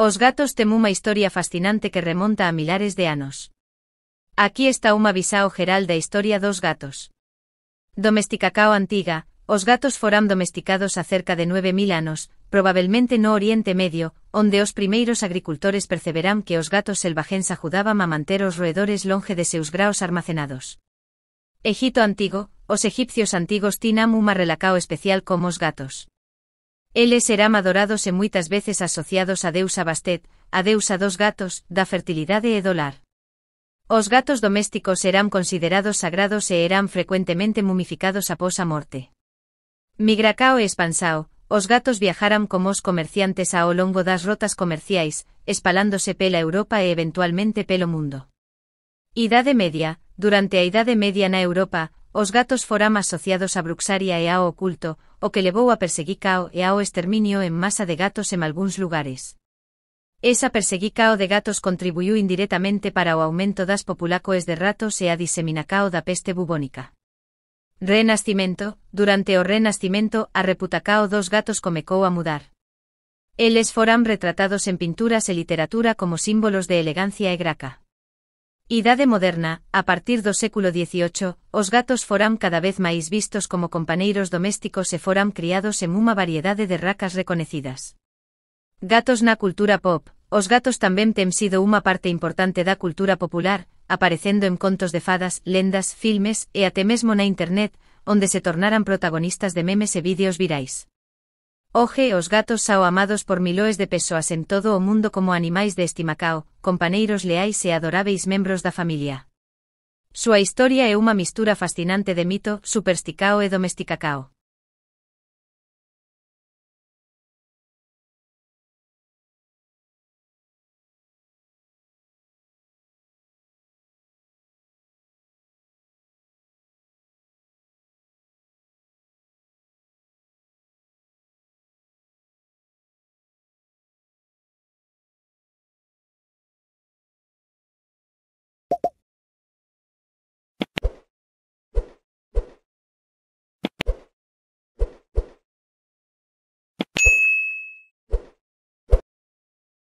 Os gatos tem unha historia fascinante que remonta a milares de anos. Aquí está unha visao geral da historia dos gatos. Domesticacao antiga, os gatos foran domesticados a cerca de 9000 anos, probablemente no Oriente Medio, onde os primeiros agricultores perceberán que os gatos selvagens ajudaban a manter os roedores longe de seus graos almacenados. Egito antigo, os egipcios antigos tinam unha relacao especial como os gatos. Eles serán adorados e moitas veces asociados a deusa Bastet, a deusa dos gatos, da fertilidade e do lar. Os gatos domésticos serán considerados sagrados e eran frecuentemente mumificados após a morte. Migracao e Espansao, os gatos viajaran como os comerciantes ao longo das rotas comerciais, espalándose pela Europa e eventualmente pelo mundo. Idade Media, durante a Idade Media na Europa, Os gatos foram asociados a Bruxaria e ao oculto, o que levou a perseguicao e ao exterminio en masa de gatos en algúns lugares. Esa perseguicao de gatos contribuiu indirectamente para o aumento das populacoes de ratos e a diseminacao da peste bubónica. Renascimento, durante o Renascimento, a reputacao dos gatos comecou a mudar. Eles foran retratados en pinturas e literatura como símbolos de elegancia e graca. Idade moderna, a partir do século XVIII, os gatos foram cada vez máis vistos como companeiros domésticos e foram criados en unha variedade de racas reconocidas. Gatos na cultura pop, os gatos tamén ten sido unha parte importante da cultura popular, aparecendo en contos de fadas, lendas, filmes e até mesmo na internet, onde se tornaran protagonistas de memes e vídeos virais. Oje os gatos sao amados por miloes de persoas en todo o mundo como animais de estimacao, companeiros leais e adoráveis membros da familia. Súa historia é unha mistura fascinante de mito, supersticao e domesticacao.